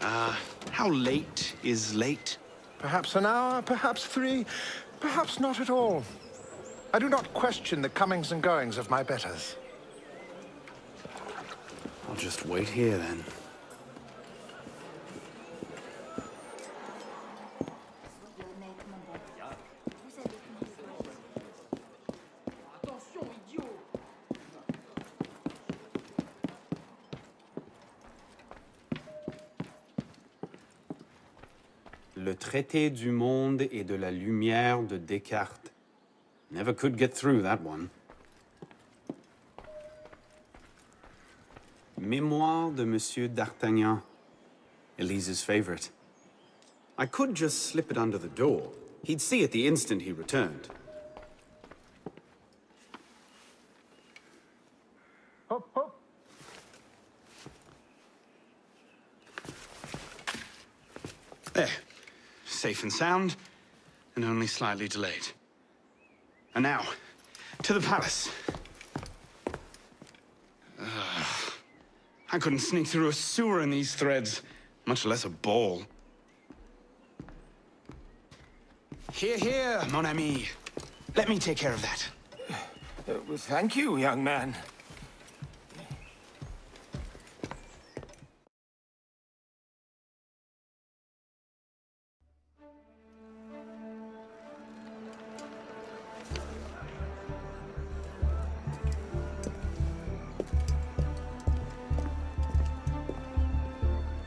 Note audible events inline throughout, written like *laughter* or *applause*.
Uh, how late is late? Perhaps an hour, perhaps three, perhaps not at all. I do not question the comings and goings of my betters. I'll just wait here, then. Le traité du monde et de la lumière de Descartes. Never could get through that one. Mémoire de Monsieur d'Artagnan. Elise's favorite. I could just slip it under the door. He'd see it the instant he returned. Hop, hop. There. Safe and sound, and only slightly delayed. And now, to the palace. Ugh. I couldn't sneak through a sewer in these threads, much less a ball. Here, here, mon ami. Let me take care of that. Uh, well, thank you, young man.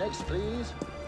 Next, please.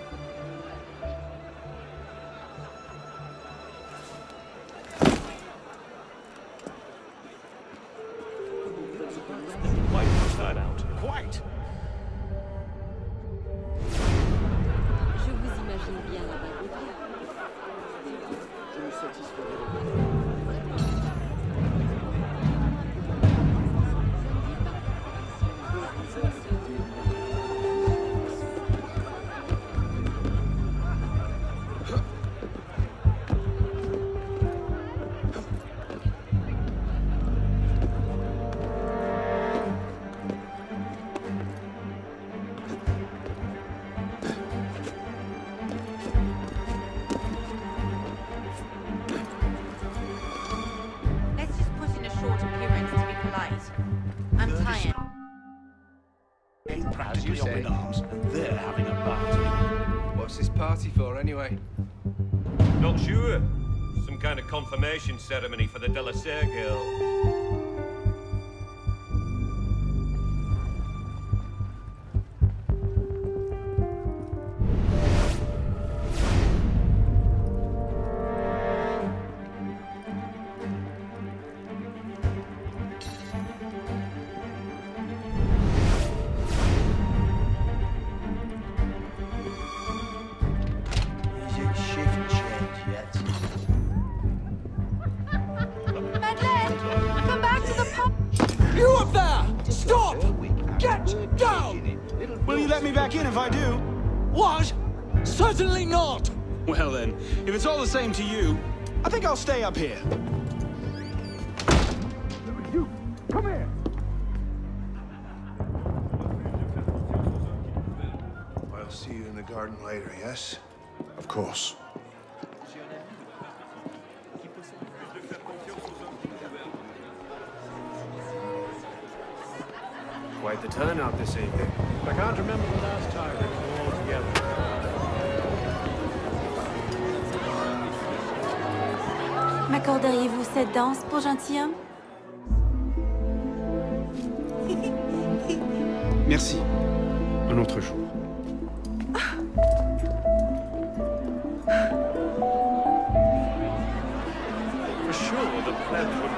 As you say, arms, and they're having a party. What's this party for, anyway? Not sure. Some kind of confirmation ceremony for the De La girl. You up there! Stop! Get down! Will you let me back in if I do? What? Certainly not! Well then, if it's all the same to you, I think I'll stay up here. You, come here! I'll see you in the garden later, yes? Of course. Turnout this evening. I can't remember the last time we were all together. M'accorderiez-vous cette danse pour gentilhomme? *laughs* Merci. Un autre jour. For sure, the plebs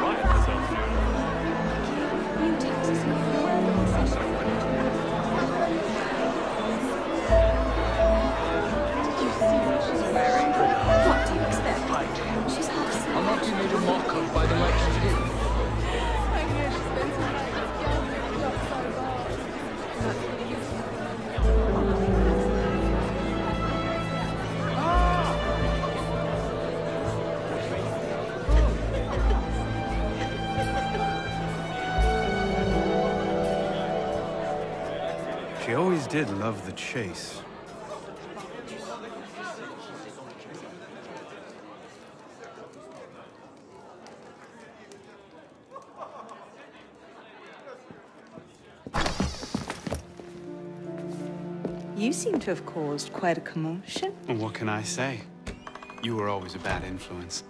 She always did love the chase. You seem to have caused quite a commotion. What can I say? You were always a bad influence.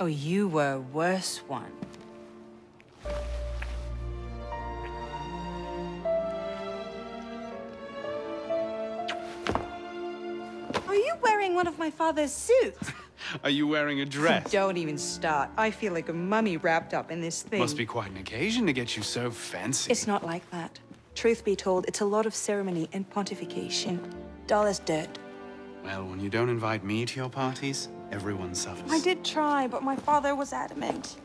Oh, you were a worse one. One of my father's suits? Are you wearing a dress? Don't even start. I feel like a mummy wrapped up in this thing. Must be quite an occasion to get you so fancy. It's not like that. Truth be told, it's a lot of ceremony and pontification. Dull as dirt. Well, when you don't invite me to your parties, everyone suffers. I did try, but my father was adamant.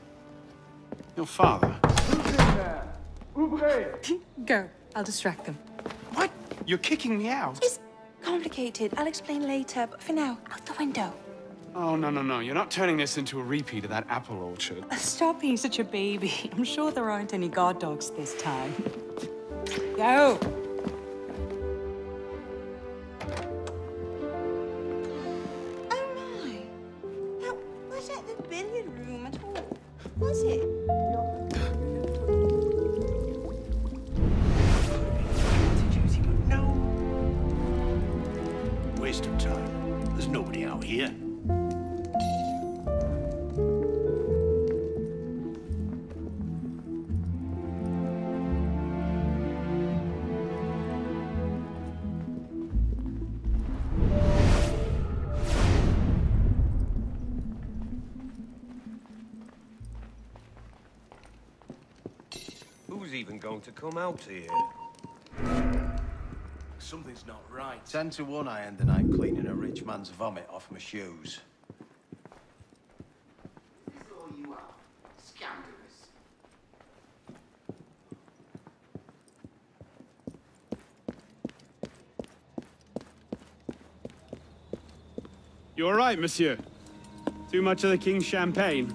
Your father? *laughs* Go. I'll distract them. What? You're kicking me out? It's complicated. I'll explain later, but for now, out the window. Oh, no, no, no. You're not turning this into a repeat of that apple orchard. Uh, stop being such a baby. *laughs* I'm sure there aren't any guard dogs this time. *laughs* Go! Waste of time. There's nobody out here. Who's even going to come out here? Something's not right. Ten to one I end the night cleaning a rich man's vomit off my shoes. You all right, monsieur? Too much of the king's champagne?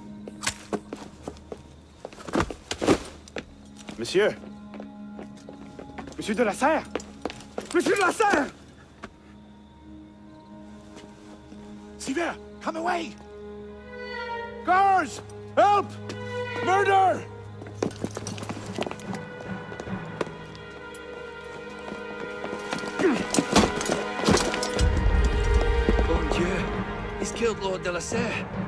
Monsieur? Monsieur de la Serre? Monsieur de la Serre! Sivert, come away! Guards! Help! Murder! Bon Dieu, he's killed Lord de la Serre.